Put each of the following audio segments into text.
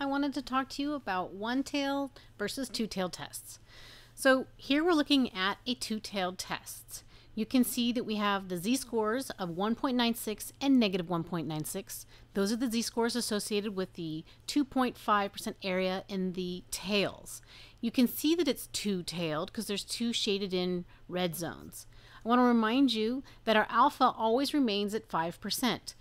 I wanted to talk to you about one-tailed versus two-tailed tests. So here we're looking at a two-tailed test. You can see that we have the z-scores of 1.96 and negative 1.96. Those are the z-scores associated with the 2.5% area in the tails. You can see that it's two-tailed because there's two shaded in red zones. I want to remind you that our alpha always remains at 5%.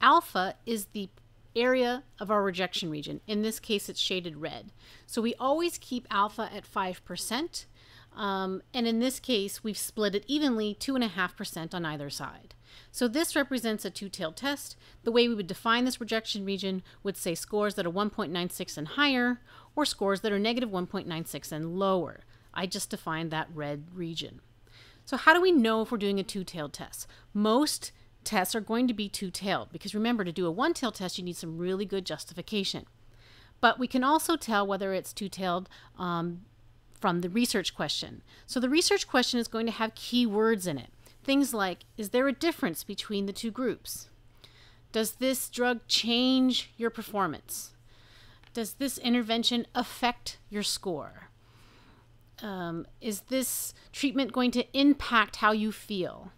Alpha is the area of our rejection region. In this case, it's shaded red. So we always keep alpha at 5%. Um, and in this case, we've split it evenly 2.5% on either side. So this represents a two-tailed test. The way we would define this rejection region would say scores that are 1.96 and higher, or scores that are negative 1.96 and lower. I just defined that red region. So how do we know if we're doing a two-tailed test? Most tests are going to be two-tailed because remember to do a one-tailed test you need some really good justification. But we can also tell whether it's two-tailed um, from the research question. So the research question is going to have keywords in it. Things like, is there a difference between the two groups? Does this drug change your performance? Does this intervention affect your score? Um, is this treatment going to impact how you feel?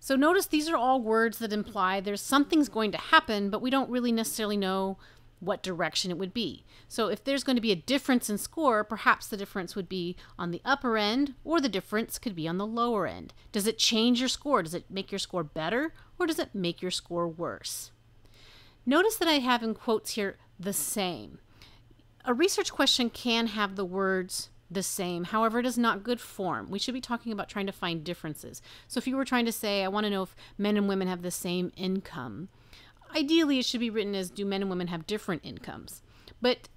So notice these are all words that imply there's something's going to happen, but we don't really necessarily know what direction it would be. So if there's going to be a difference in score, perhaps the difference would be on the upper end or the difference could be on the lower end. Does it change your score? Does it make your score better or does it make your score worse? Notice that I have in quotes here the same. A research question can have the words the same. However, it is not good form. We should be talking about trying to find differences. So if you were trying to say, I want to know if men and women have the same income, ideally it should be written as, do men and women have different incomes? But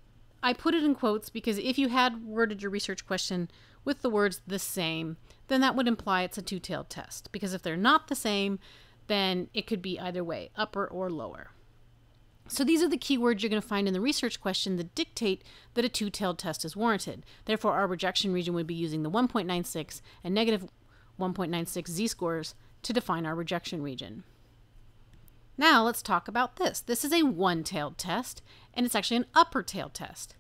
I put it in quotes because if you had worded your research question with the words the same, then that would imply it's a two-tailed test. Because if they're not the same, then it could be either way, upper or lower. So these are the keywords you're going to find in the research question that dictate that a two-tailed test is warranted. Therefore, our rejection region would be using the 1.96 and negative 1.96 z-scores to define our rejection region. Now let's talk about this. This is a one-tailed test, and it's actually an upper tail test.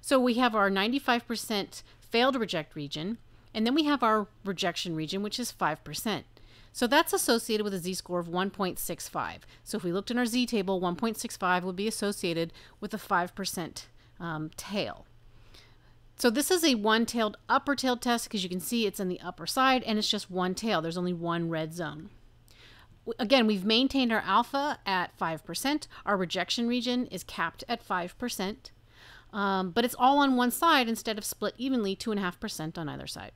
So we have our 95% failed reject region, and then we have our rejection region, which is 5%. So that's associated with a z-score of 1.65. So if we looked in our z-table, 1.65 would be associated with a 5% um, tail. So this is a one-tailed upper tail test because you can see it's in the upper side and it's just one tail. There's only one red zone. Again, we've maintained our alpha at 5%. Our rejection region is capped at 5%. Um, but it's all on one side instead of split evenly 2.5% on either side.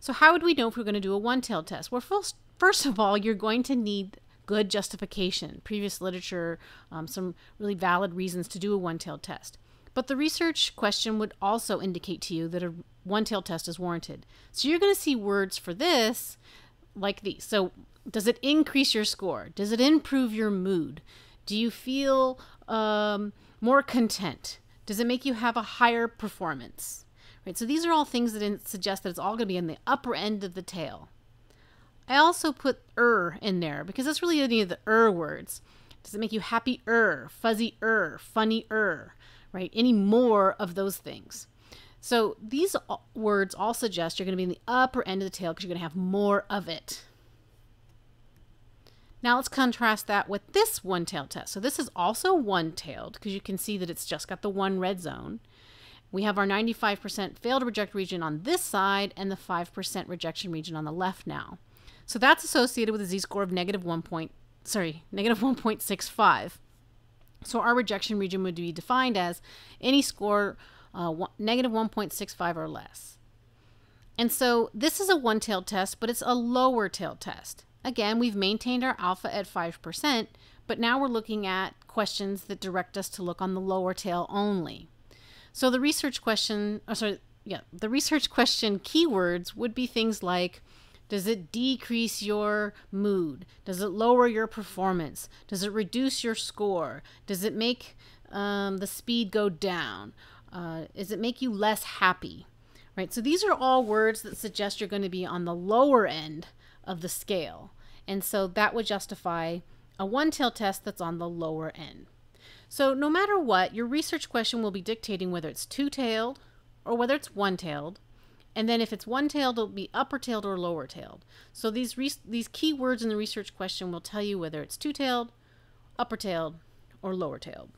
So how would we know if we're going to do a one-tailed test? Well, first, first of all, you're going to need good justification, previous literature, um, some really valid reasons to do a one-tailed test. But the research question would also indicate to you that a one-tailed test is warranted. So you're going to see words for this like these. So does it increase your score? Does it improve your mood? Do you feel um, more content? Does it make you have a higher performance? Right, so these are all things that suggest that it's all going to be in the upper end of the tail. I also put er in there because that's really any of the er words. Does it make you happy-er, fuzzy-er, funny-er, right? Any more of those things. So these words all suggest you're going to be in the upper end of the tail because you're going to have more of it. Now let's contrast that with this one-tailed test. So this is also one-tailed because you can see that it's just got the one red zone. We have our 95% failed to reject region on this side and the 5% rejection region on the left now. So that's associated with a z-score of negative 1 point, sorry, negative 1.65. So our rejection region would be defined as any score uh, negative 1.65 or less. And so this is a one-tailed test, but it's a lower tail test. Again, we've maintained our alpha at 5%, but now we're looking at questions that direct us to look on the lower tail only. So the research question, oh, sorry, yeah, the research question keywords would be things like, does it decrease your mood? Does it lower your performance? Does it reduce your score? Does it make um, the speed go down? Uh, does it make you less happy? Right, so these are all words that suggest you're going to be on the lower end of the scale. And so that would justify a one-tail test that's on the lower end. So no matter what, your research question will be dictating whether it's two-tailed or whether it's one-tailed. And then if it's one-tailed, it'll be upper-tailed or lower-tailed. So these these key words in the research question will tell you whether it's two-tailed, upper-tailed, or lower-tailed.